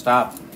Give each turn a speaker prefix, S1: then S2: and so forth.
S1: Stop.